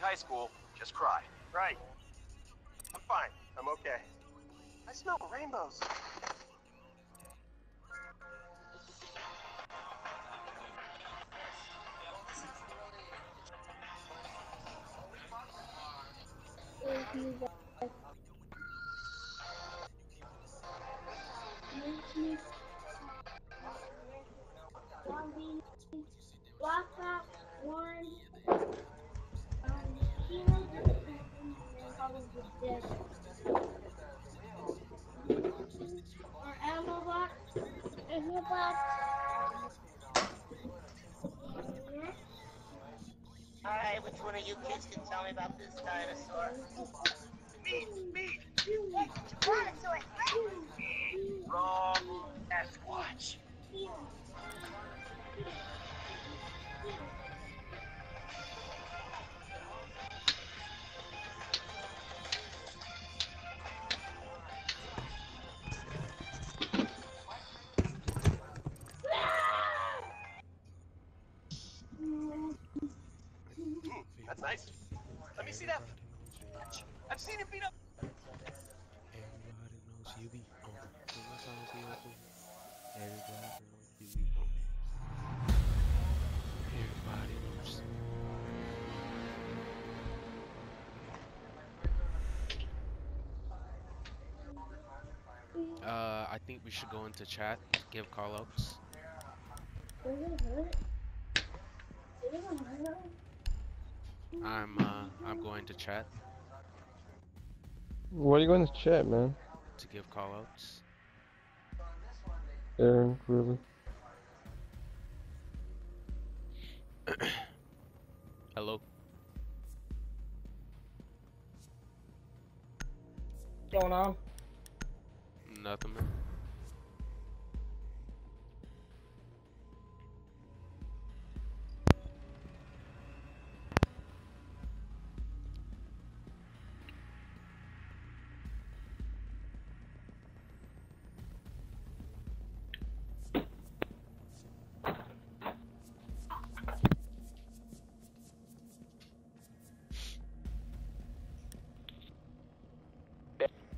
High School, just cry. Right. I'm fine. I'm okay. I smell rainbows. WhatsApp Alright, which one of you kids can tell me about this dinosaur? Me, me. Dinosaur. Wrong. Sasquatch. That's nice. Let me see that. I've seen it beat up. Everybody knows you be on it. When my songs you open, everybody knows you be on it. Everybody knows. Uh, I think we should go into chat, give call outs. I'm uh, I'm going to chat What are you going to chat, man? to give call outs. Aaron, really? Hello. going on? Nothing, man.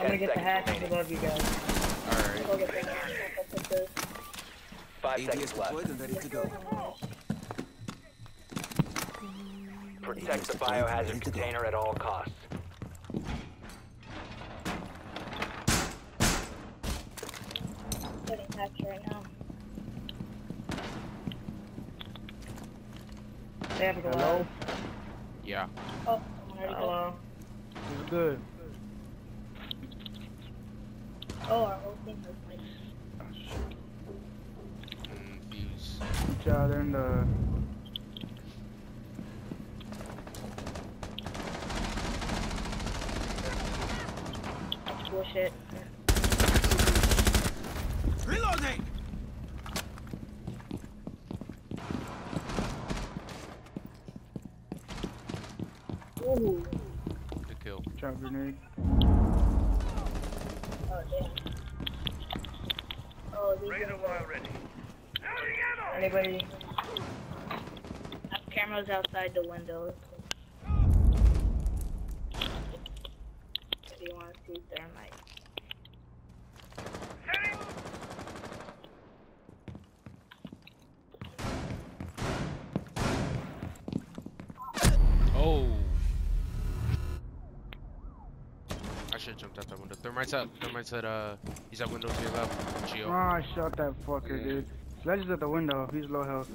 I'm gonna get the hatch above you guys. Alright. Go get the hatch. I'll put this. Five seconds left. Protect the biohazard container at all costs. Getting hatch right now. They have to go Hello? Yeah. Oh, someone already got Hello. It's good. Oh, our whole team was like. Fuze. Each in the. Bullshit. Ooh. Good kill. Trap grenade. Oh, damn. Oh, ready. Anybody? Have cameras outside the window. If you want to see thermite. Oh. I should have jumped out that window. Thermite's at, thermite's at, uh, he's at window to your left. Geo. Ah, I shot that fucker, dude. Sledge is at the window. He's low health.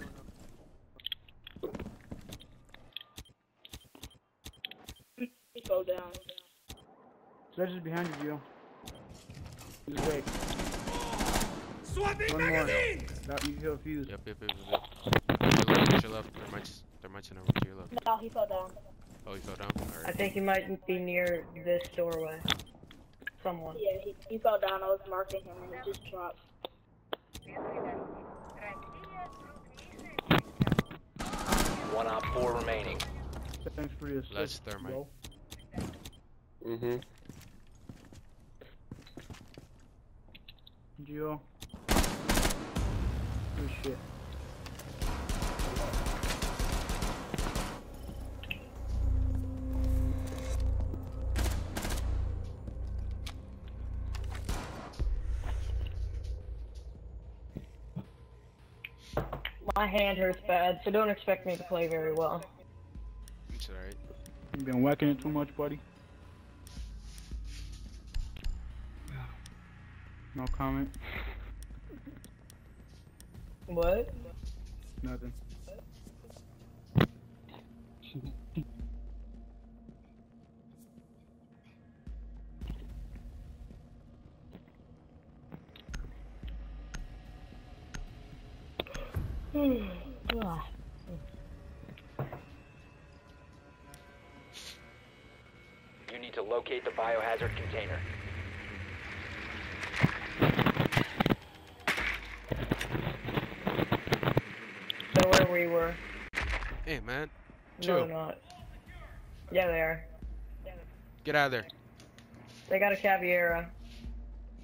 He go down. Sledge is behind you, Gio. He's awake. One more. That you heal Fuze. Yep, yep, yep, yep. To your left. There might there might an over to your left. No, he fell down. Oh, he fell down. I think he might be near this doorway. Someone. Yeah, he, he fell down. I was marking him and he just dropped. One op four remaining. Thanks for your assist, Let's thermite. Mm-hmm. Gio. Good shit. My hand hurts bad, so don't expect me to play very well. It's alright. You been whacking it too much, buddy? No comment. What? Nothing. Need to locate the biohazard container. They're where we were. Hey man, No, Chill. they're not. Yeah, they are. get out of there. They got a Caveira.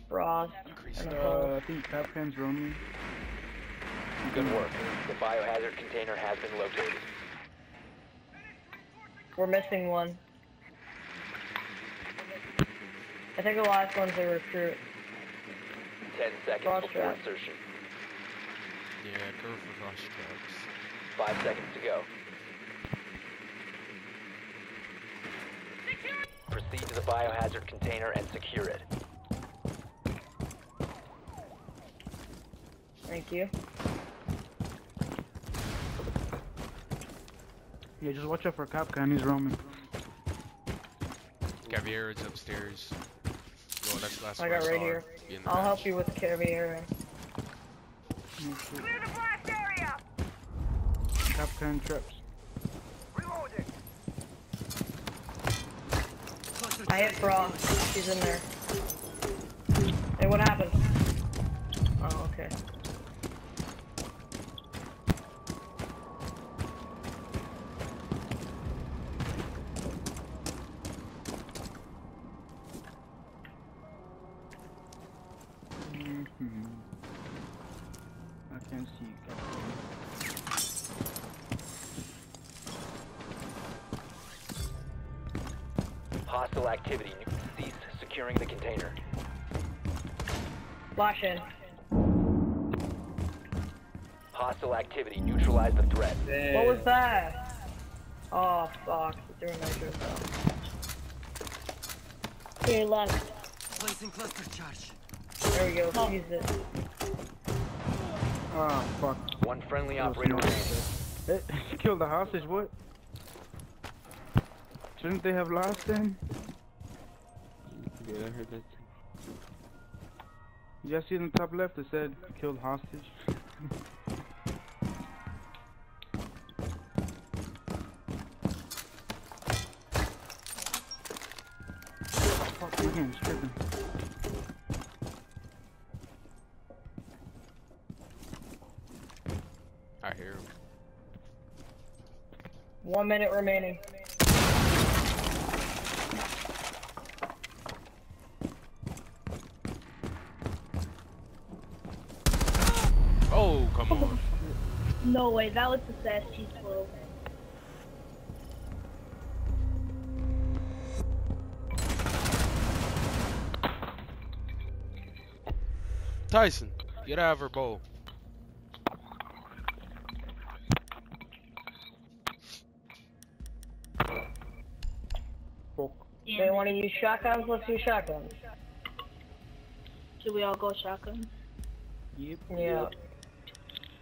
Frost. Crazy. And a Uh, Pulse. I think Kapkan's roaming. Good work. The biohazard container has been located. We're missing one. I think the last one's a recruit. Ten seconds Cross before trap. insertion. Yeah, go for frost traps. Five seconds to go. Proceed to the biohazard container and secure it. Thank you. Yeah, just watch out for Kapkan. He's roaming. Caveira is upstairs. Well, that's the last I got right here. be in the I'll bench. help you with the Caveira. No shit. Kapkan traps. I hit Frost. She's in there. Hey, what happened? Oh, okay. Hostile activity. Cease securing the container. Flash in. Hostile activity. Neutralize the threat. What was that? Oh, fuck. Threw a nitro To your left. Placing cluster charge. There we go. Use it. Ah, fuck. One friendly operator smart. remaining. Eh, the hostage, what? Shouldn't they have lost then? Yeah, I heard that. You guys see in the top left it said killed hostage? Fuck, tripping. I hear him. One minute remaining. Oh, come on. No way, that was the fast cheese twirl. Tyson, get out of her bowl. They want to use shotguns? Let's use shotguns. Should we all go shotgun? Yep. Yeah.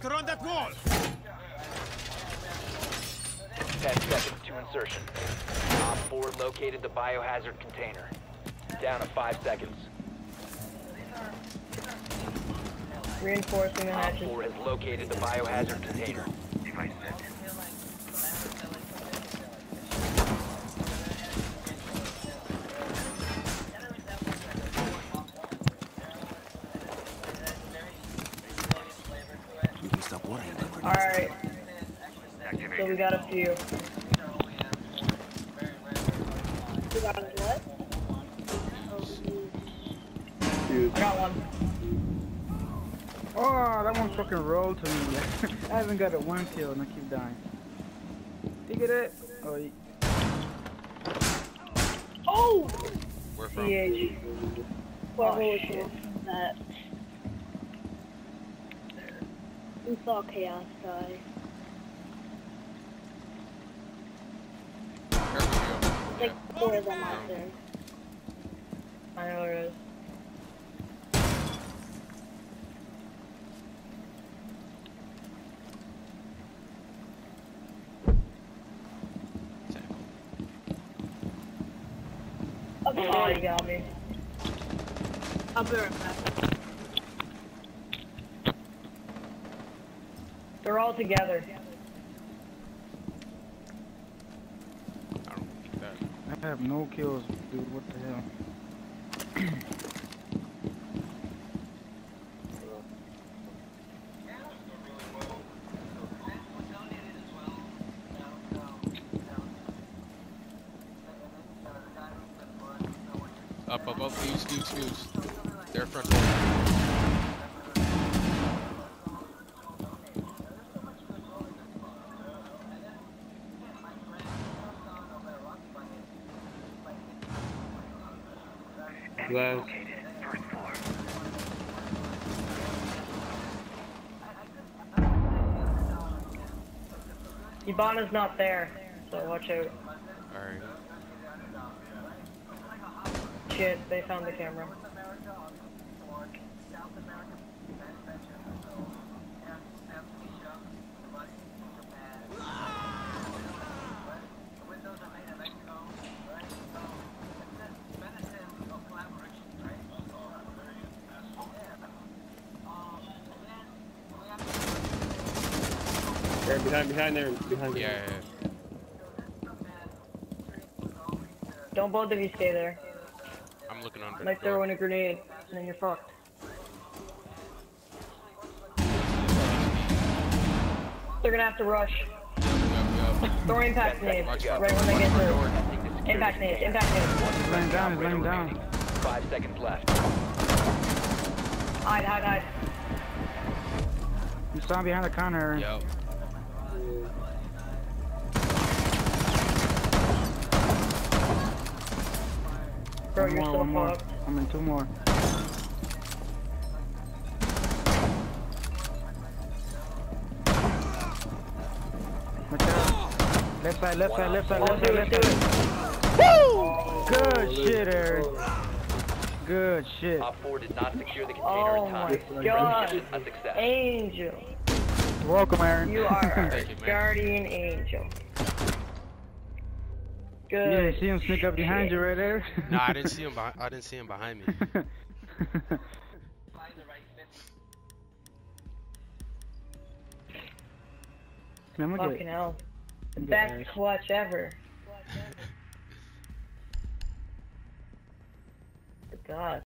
Playing carpenter on that wall! 10 seconds to insertion. Op 4 located the biohazard container. Down to 5 seconds. Reinforcing the Op hatches. 4 has located the biohazard container. Alright. So we got a few. You got what? I got one. Oh, that one fucking rolled to me. I haven't got a one kill and I keep dying. You get it? Oh, you- Oh! Where from? CH. Whoever Oh, was shit. that. We saw chaos die. Like four of them out there. I know it is. Oh, you got me. I'll be right back. They're all together. I don't think that. I have no kills, dude. What the hell? Up above, Fuze, Fuze, Fuze. Their front door. Ibana's not there, so watch out. Alright. Shit, they found the camera. There, behind, behind there, behind Yeah, there. yeah, yeah. Don't both of you stay there. I'm looking under. Might the door. throw in a grenade, and then you're fucked. They're gonna have to rush. Yup, yup. Throw impact nades Watch right when they get through. Testing to secure Impact the nades, impact nades. He's laying down, he's laying down. Five seconds left. Hide, hide, hide. You saw him behind the counter. Yup. Bro, One you're more, so one more. I'm in two more. Left side, left side, left side, Oh, left side, left side. it. Woo! Good shit, Eric. Good shit. Op 4 did not secure the container Oh in my time. god. A success. Angel. Welcome, Aaron. You are our Thank you, man. guardian angel. You Good. didn't see him sneak up behind you right there? no, I didn't see him. Behind, I didn't see him behind me. Man, I'm gonna Fucking get, hell. The get best Ash. clutch ever. God.